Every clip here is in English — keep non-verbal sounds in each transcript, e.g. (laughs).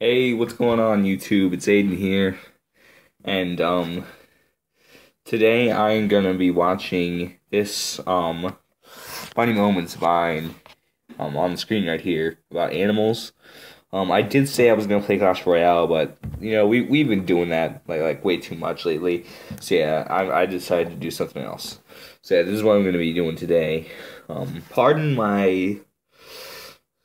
Hey, what's going on YouTube? It's Aiden here. And um today I'm gonna be watching this um funny moments vine um on the screen right here about animals. Um I did say I was gonna play Clash Royale, but you know we we've been doing that like like way too much lately. So yeah, I I decided to do something else. So yeah, this is what I'm gonna be doing today. Um pardon my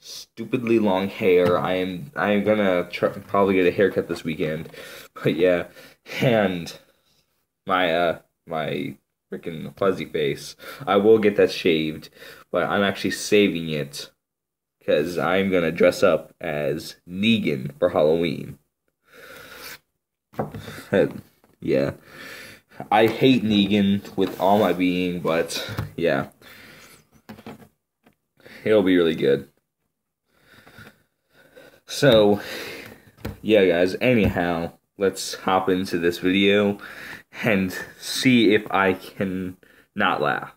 stupidly long hair. I am I am gonna probably get a haircut this weekend, (laughs) but yeah, and my uh my freaking fuzzy face. I will get that shaved, but I'm actually saving it because I'm gonna dress up as Negan for Halloween. yeah. I hate Negan with all my being, but yeah. It'll be really good. So, yeah, guys, anyhow, let's hop into this video and see if I can not laugh.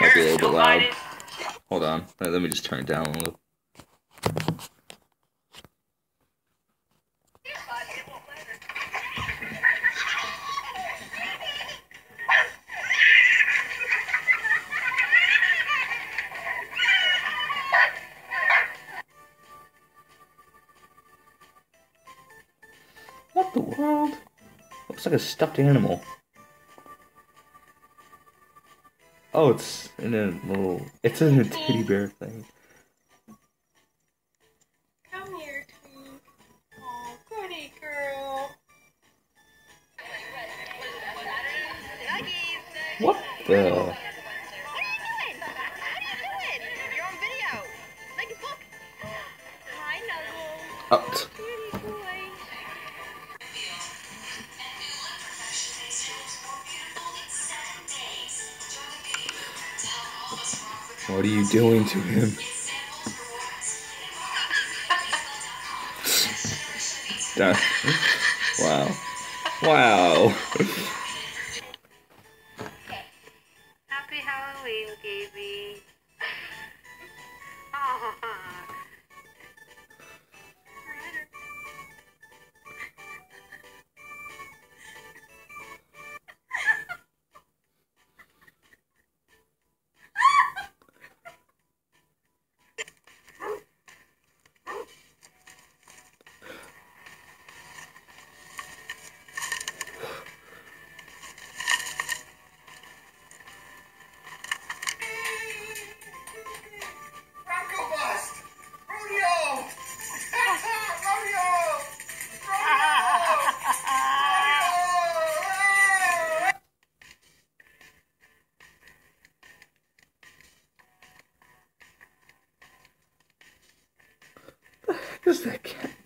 Might be a little bit loud. Hold on, let me just turn it down a little. What the world? Looks like a stuffed animal. Oh, it's in a little. It's in a teddy bear thing. Come here, Tweet. Oh, goody girl. What the? What doing to him? Wow. Wow.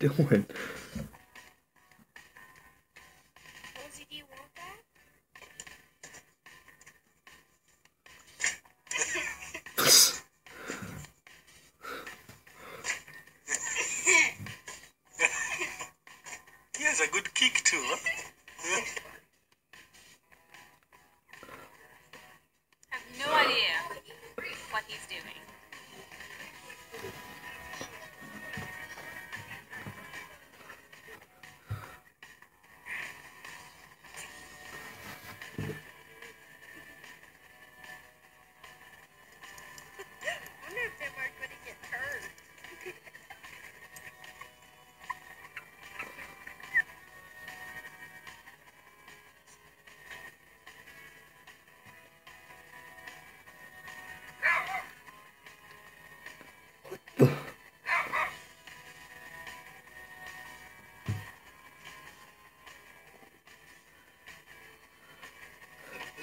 Doing? He has a good kick too. Huh?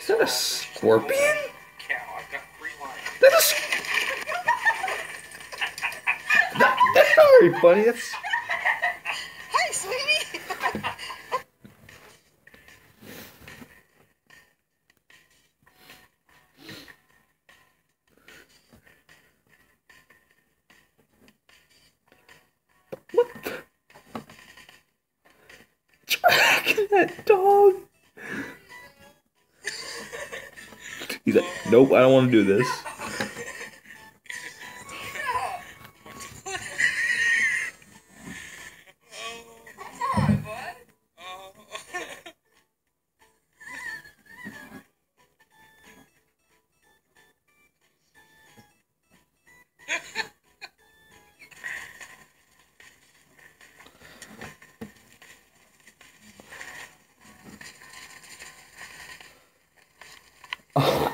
Is that a scorpion? Cow, I've got three lines. That is. That, that's not very funny. That's. Hi, sweetie. What the? That dog. Nope, I don't want to do this. Oh.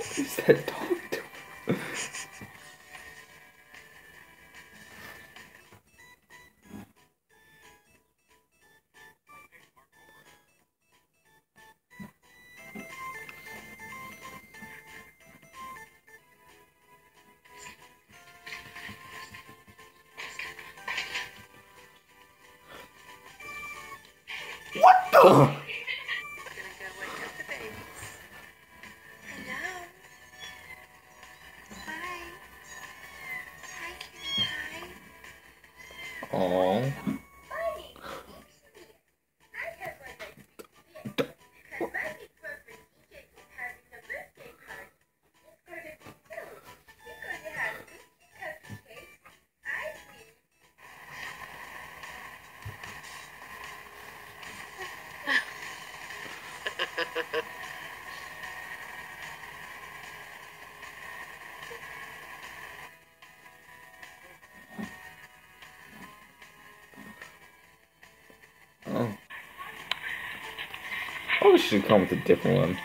Is that dog doing? What the? (laughs) We should come with a different one.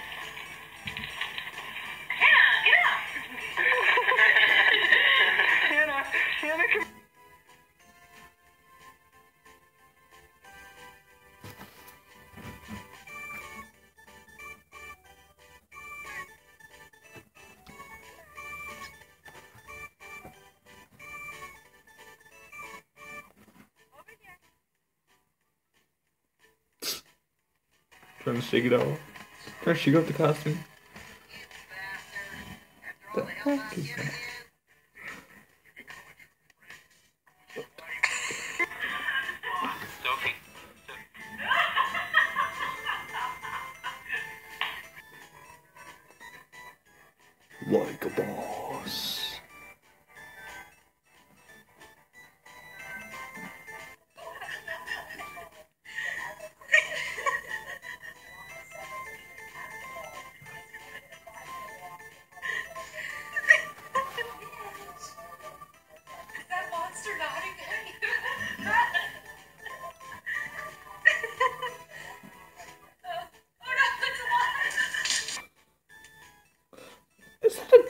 Trying to shake it off. Trying to shake off the costume. The heck is that? Like a boss.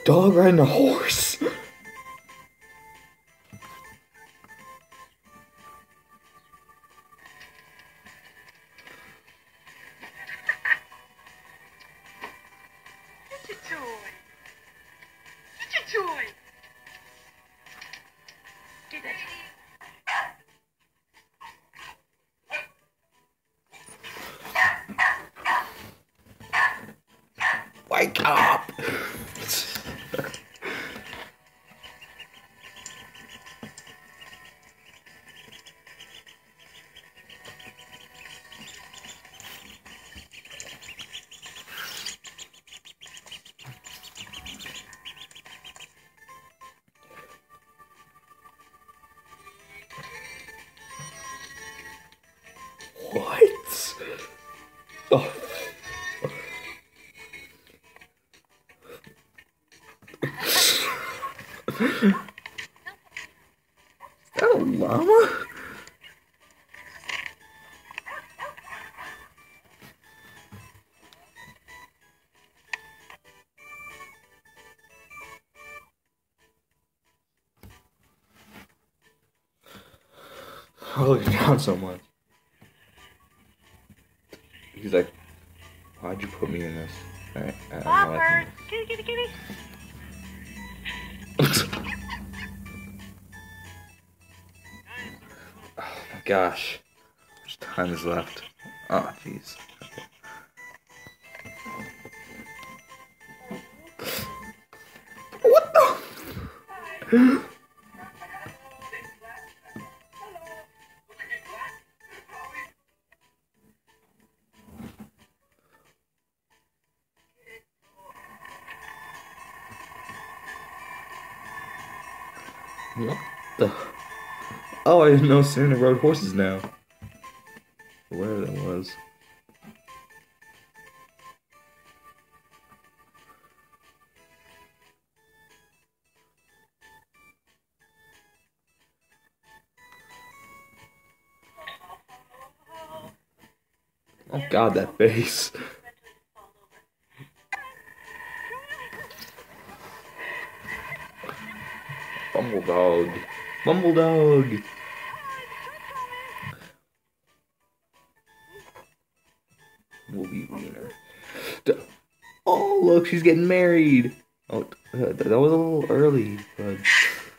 Dog riding a horse? Get your Oh, Is that a llama? I look down so much. He's like, why'd you put me in this? I, I, not liking Kitty, kitty, kitty. Oh my gosh. How much time is left? Oh, jeez. Okay. What the? I know Santa rode horses now. Where that was. Oh god, that face! Bumble dog. Bumble dog. Will be wiener. D- Oh, look, she's getting married. Oh, that was a little early, but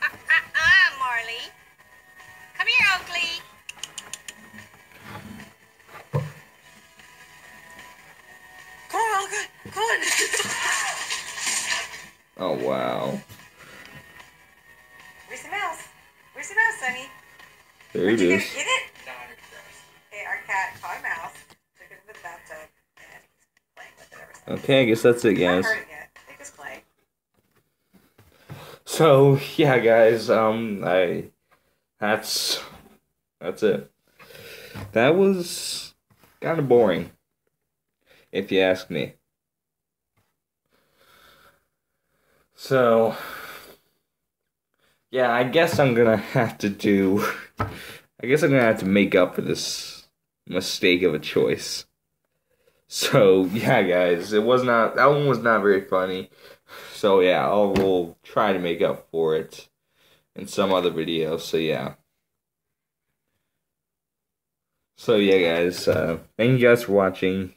Ah, (laughs) Marley. Come here, Oakley. Come on, Olga. Come on. (laughs) oh wow, Where's the mouse? Where's the mouse, Sonny? there Where'd it you is. Get, get it? Okay, I guess that's it, guys. it yet. They just play. So yeah, guys, um, I that's that's it. That was kind of boring, if you ask me. So yeah, I guess I'm gonna have to do. I guess I'm gonna have to make up for this mistake of a choice. So (laughs) yeah, guys, it was not that one was not very funny. So yeah, I'll we'll try to make up for it in some other video. So yeah. So yeah, guys, uh, thank you guys for watching,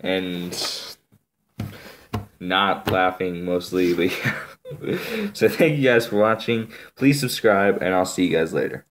and not laughing mostly, but (laughs) yeah. so thank you guys for watching. Please subscribe, and I'll see you guys later.